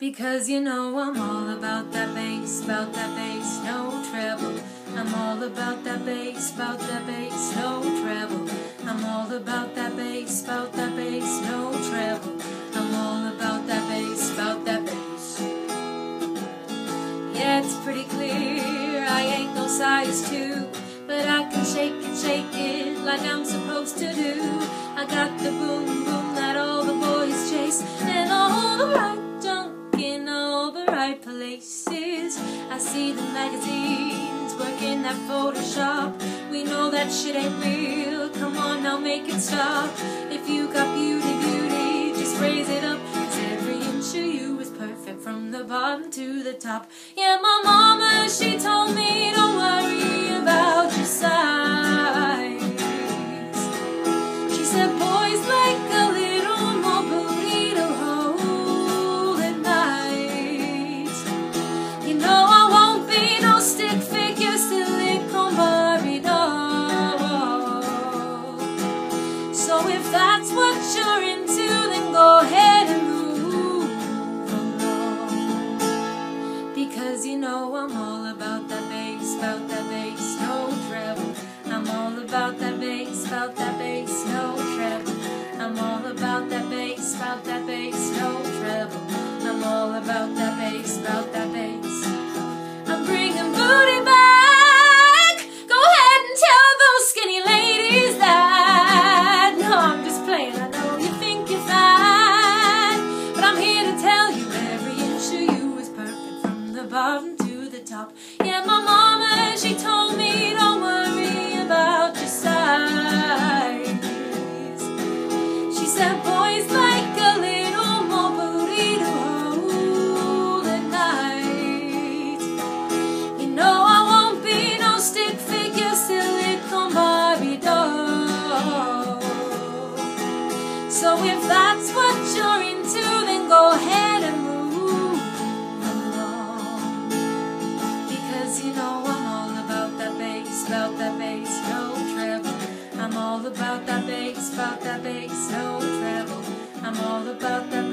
Because you know I'm all about that bass, about that bass, no treble. I'm all about that bass, about that bass, no treble. I'm all about that bass, about that bass, no treble. I'm all about that bass, about that bass. Yeah, it's pretty clear I ain't no size two, but I can shake it, shake it like I'm supposed to do. I got the right places. I see the magazines working that Photoshop. We know that shit ain't real. Come on now, make it stop. If you got beauty, beauty, just raise it up. 'Cause every inch of you is perfect from the bottom to the top. Yeah, my mama, she told me don't worry about your size. She said boys like Because you know I'm all about that bass, about that bass, no treble. I'm all about that bass, about that bass, no treble. I'm all about that bass, about that bass, no treble. I'm all about that bass, about that My mama, she told me, don't worry about your. She said, boys like a little more booty to hold at night. You know I won't be no stick figure, silicone Barbie doll. So if that's what you're into, then go ahead and all about that bass, about that bass, no treble. I'm all about that